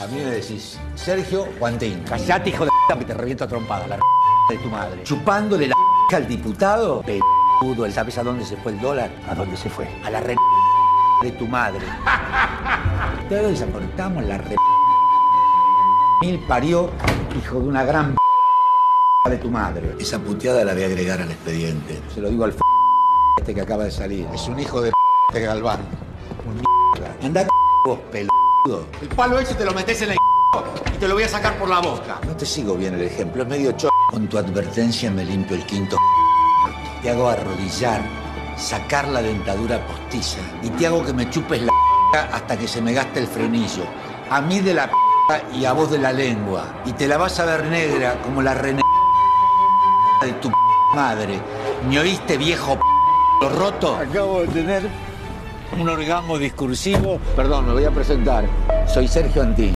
A mí me decís, Sergio Juantín, Callate, hijo de p***, que te reviento a trompada, la de tu madre. chupándole la al diputado, Peludo, ¿sabes a dónde se fue el dólar? ¿a dónde se fue? A la re de tu madre. Ustedes aportamos la re... Mil parió, hijo de una gran de tu madre. Esa puteada la voy a agregar al expediente. Se lo digo al este que acaba de salir. Es un hijo de de Galván. Anda vos, peludo. El palo ese te lo metes en la y te lo voy a sacar por la boca. No te sigo bien el ejemplo, es medio cho... Con tu advertencia me limpio el quinto Te hago arrodillar, sacar la dentadura postiza y te hago que me chupes la hasta que se me gaste el frenillo. A mí de la y a vos de la lengua. Y te la vas a ver negra como la rene de tu madre. ¿Me oíste, viejo roto? Acabo de tener un orgasmo discursivo. Perdón, me voy a presentar. Soy Sergio Antín.